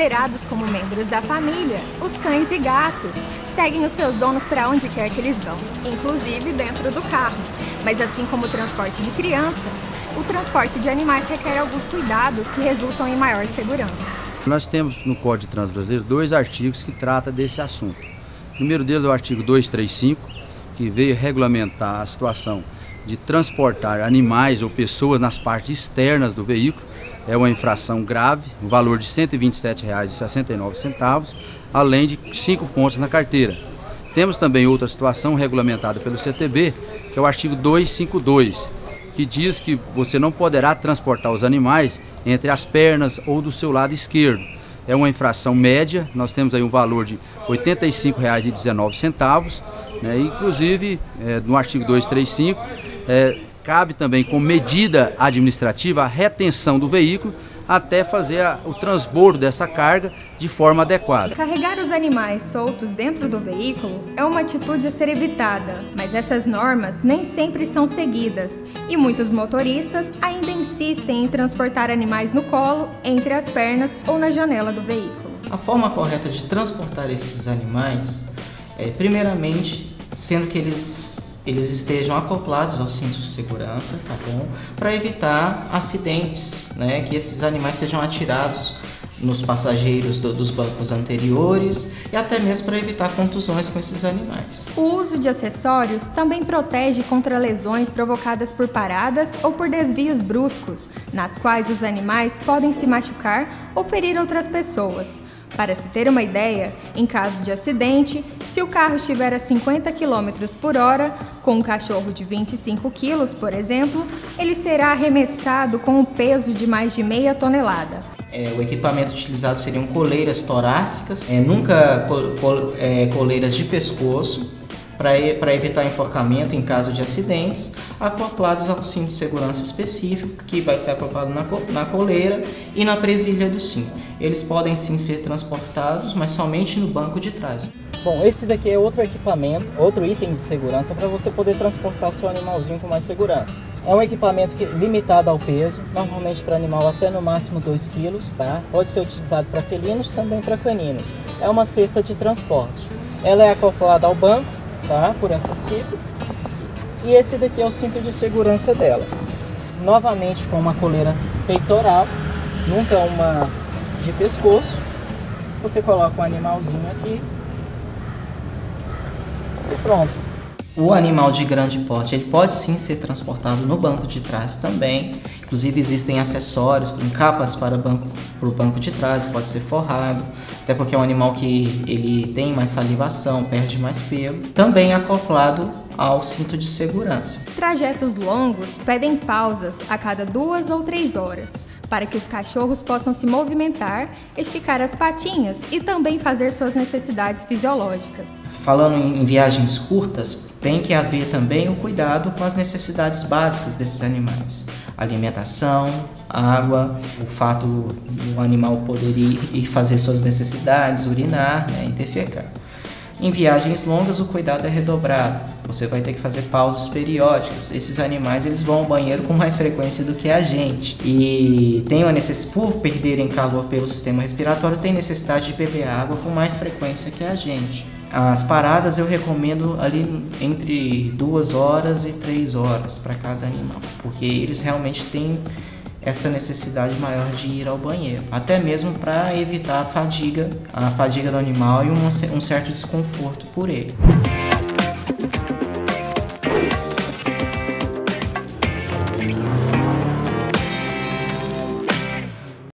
Considerados como membros da família, os cães e gatos seguem os seus donos para onde quer que eles vão, inclusive dentro do carro. Mas assim como o transporte de crianças, o transporte de animais requer alguns cuidados que resultam em maior segurança. Nós temos no Código de Trânsito Brasileiro dois artigos que tratam desse assunto. O primeiro deles é o artigo 235, que veio regulamentar a situação de transportar animais ou pessoas nas partes externas do veículo. É uma infração grave, o um valor de R$ 127,69, além de cinco pontos na carteira. Temos também outra situação regulamentada pelo CTB, que é o artigo 252, que diz que você não poderá transportar os animais entre as pernas ou do seu lado esquerdo. É uma infração média, nós temos aí um valor de R$ 85,19, né? inclusive é, no artigo 235, é, cabe também com medida administrativa a retenção do veículo até fazer a, o transbordo dessa carga de forma adequada. Carregar os animais soltos dentro do veículo é uma atitude a ser evitada, mas essas normas nem sempre são seguidas e muitos motoristas ainda insistem em transportar animais no colo, entre as pernas ou na janela do veículo. A forma correta de transportar esses animais é, primeiramente, sendo que eles eles estejam acoplados ao cinto de segurança, tá bom? Para evitar acidentes, né? Que esses animais sejam atirados nos passageiros do, dos bancos anteriores e até mesmo para evitar contusões com esses animais. O uso de acessórios também protege contra lesões provocadas por paradas ou por desvios bruscos, nas quais os animais podem se machucar ou ferir outras pessoas. Para se ter uma ideia, em caso de acidente, se o carro estiver a 50 km por hora, com um cachorro de 25 kg, por exemplo, ele será arremessado com um peso de mais de meia tonelada. É, o equipamento utilizado seriam coleiras torácicas, é, nunca col col é, coleiras de pescoço, para evitar enforcamento em caso de acidentes, acoplados ao cinto de segurança específico, que vai ser acoplado na, na coleira e na presilha do cinto. Eles podem sim ser transportados, mas somente no banco de trás. Bom, esse daqui é outro equipamento, outro item de segurança para você poder transportar seu animalzinho com mais segurança. É um equipamento que, limitado ao peso, normalmente para animal até no máximo 2 kg, tá? Pode ser utilizado para felinos, também para caninos. É uma cesta de transporte. Ela é acoplada ao banco tá? Por essas fitas. E esse daqui é o cinto de segurança dela. Novamente com uma coleira peitoral, nunca uma de pescoço. Você coloca um animalzinho aqui e pronto. O animal de grande porte ele pode sim ser transportado no banco de trás também. Inclusive existem acessórios, capas para, banco, para o banco de trás, pode ser forrado, até porque é um animal que ele tem mais salivação, perde mais pelo. Também acoplado ao cinto de segurança. Trajetos longos pedem pausas a cada duas ou três horas para que os cachorros possam se movimentar, esticar as patinhas e também fazer suas necessidades fisiológicas. Falando em viagens curtas, tem que haver também o cuidado com as necessidades básicas desses animais. Alimentação, água, o fato do animal poder ir fazer suas necessidades, urinar, né, e defecar. Em viagens longas o cuidado é redobrado. Você vai ter que fazer pausas periódicas. Esses animais eles vão ao banheiro com mais frequência do que a gente e tem uma necessidade por perderem calor pelo sistema respiratório tem necessidade de beber água com mais frequência que a gente. As paradas eu recomendo ali entre duas horas e três horas para cada animal, porque eles realmente têm essa necessidade maior de ir ao banheiro, até mesmo para evitar a fadiga, a fadiga do animal e um, um certo desconforto por ele.